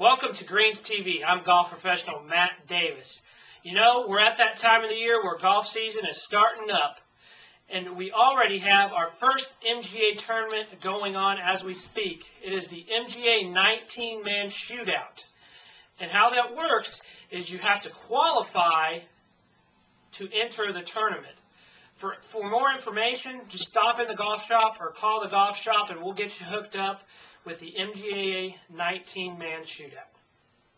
Welcome to Greens TV. I'm golf professional Matt Davis. You know, we're at that time of the year where golf season is starting up, and we already have our first MGA tournament going on as we speak. It is the MGA 19-man shootout. And how that works is you have to qualify to enter the tournament. For, for more information, just stop in the golf shop or call the golf shop and we'll get you hooked up with the MGA 19-man shootout.